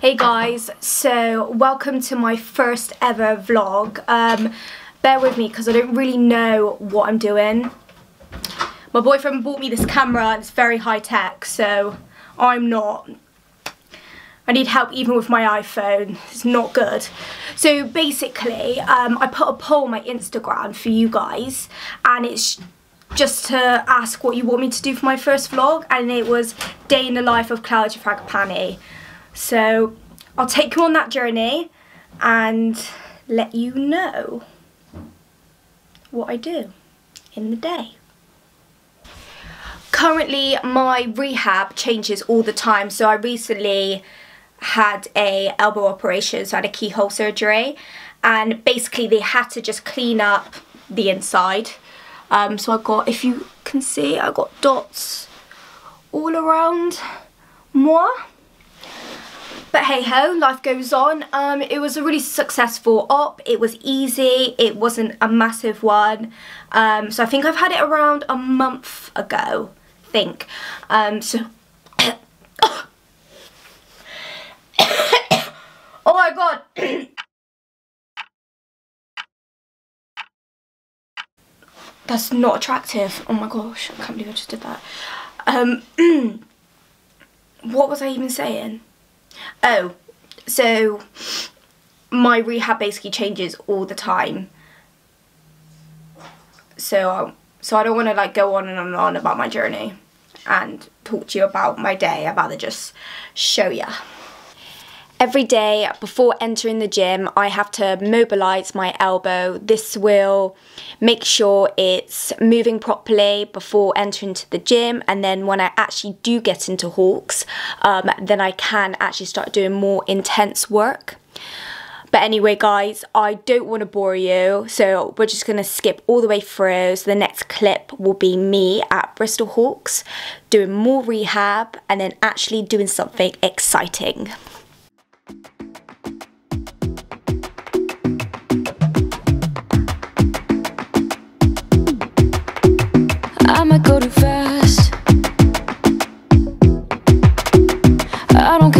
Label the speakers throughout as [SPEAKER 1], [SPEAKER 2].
[SPEAKER 1] Hey guys, so welcome to my first ever vlog. Um, bear with me because I don't really know what I'm doing. My boyfriend bought me this camera and it's very high tech, so I'm not. I need help even with my iPhone, it's not good. So basically, um, I put a poll on my Instagram for you guys and it's just to ask what you want me to do for my first vlog and it was day in the life of Claudia Fragapane. So I'll take you on that journey and let you know what I do in the day. Currently my rehab changes all the time. So I recently had a elbow operation so I had a keyhole surgery and basically they had to just clean up the inside. Um, so I got if you can see I got dots all around moi but hey ho, life goes on. Um, it was a really successful op. It was easy. It wasn't a massive one. Um, so I think I've had it around a month ago, I think. Um, so... oh my god. That's not attractive. Oh my gosh, I can't believe I just did that. Um, what was I even saying? Oh, so my rehab basically changes all the time. So, so I don't want to like go on and on and on about my journey and talk to you about my day. I'd rather just show you. Every day before entering the gym, I have to mobilize my elbow. This will make sure it's moving properly before entering to the gym. And then when I actually do get into Hawks, um, then I can actually start doing more intense work. But anyway, guys, I don't want to bore you, so we're just going to skip all the way through. So the next clip will be me at Bristol Hawks doing more rehab and then actually doing something exciting. I might go too fast. I don't care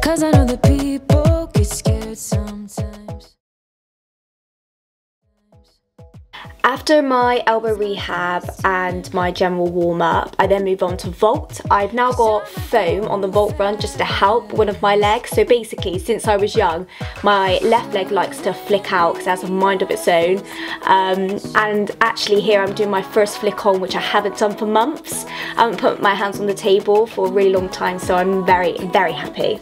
[SPEAKER 1] 'Cause I know the people After my elbow rehab and my general warm up, I then move on to vault. I've now got foam on the vault run just to help one of my legs. So basically, since I was young, my left leg likes to flick out because it has a mind of its own. Um, and actually here I'm doing my first flick on, which I haven't done for months. I haven't put my hands on the table for a really long time, so I'm very, very happy.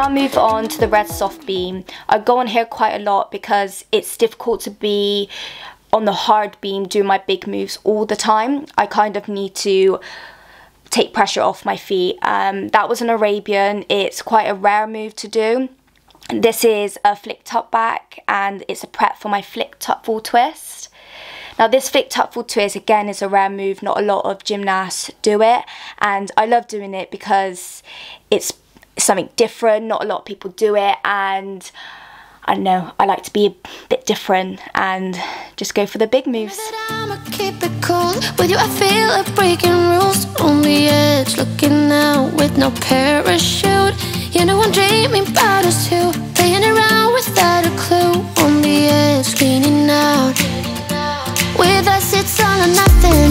[SPEAKER 1] Now I move on to the red soft beam. I go on here quite a lot because it's difficult to be on the hard beam doing my big moves all the time. I kind of need to take pressure off my feet. Um, that was an Arabian. It's quite a rare move to do. This is a flick top back and it's a prep for my flick top full twist. Now this flick top full twist again is a rare move, not a lot of gymnasts do it and I love doing it because it's something different, not a lot of people do it and I don't know, I like to be a bit different and just go for the big moves.
[SPEAKER 2] I'ma keep it cool with you. I feel like breaking rules on the edge, looking out with no parachute. You know I'm dreaming about us two, playing around without a clue on the edge, leaning out. With us, it's all or nothing.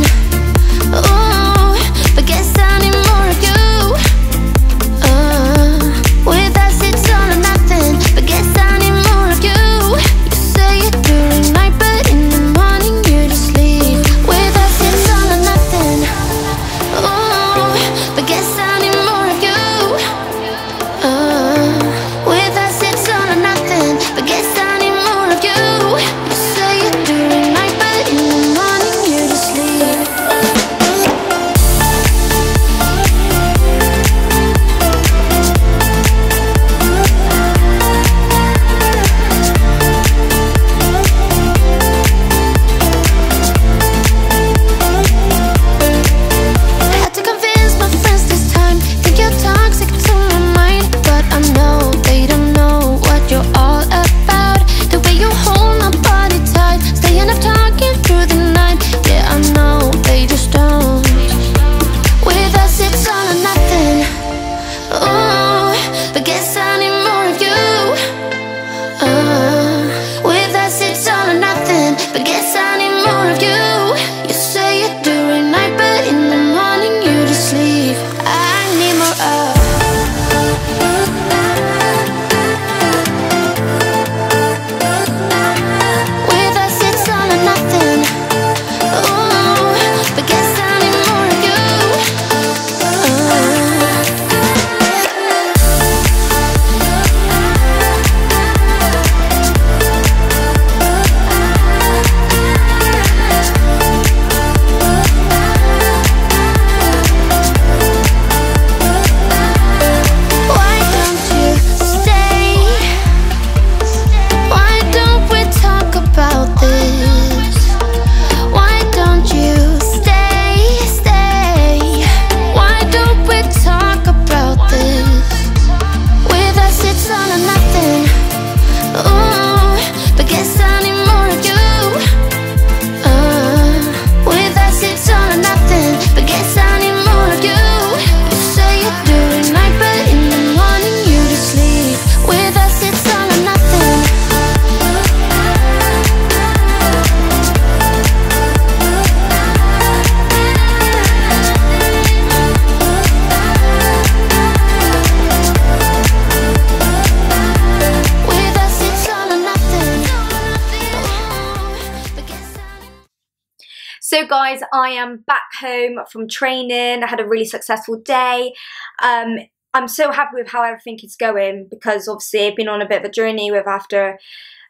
[SPEAKER 1] Guys, I am back home from training. I had a really successful day. Um, I'm so happy with how everything is going because obviously I've been on a bit of a journey with after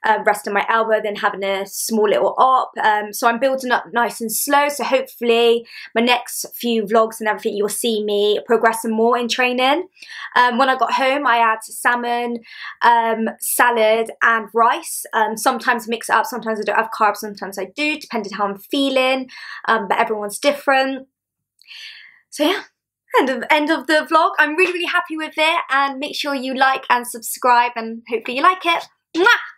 [SPEAKER 1] uh, resting my elbow, then having a small little op. Um, so I'm building up nice and slow. So hopefully my next few vlogs and everything, you'll see me progressing more in training. Um, when I got home, I had salmon, um, salad and rice. Um, sometimes mix it up, sometimes I don't have carbs, sometimes I do, depending how I'm feeling. Um, but everyone's different. So yeah, end of end of the vlog. I'm really really happy with it, and make sure you like and subscribe, and hopefully you like it. Mwah!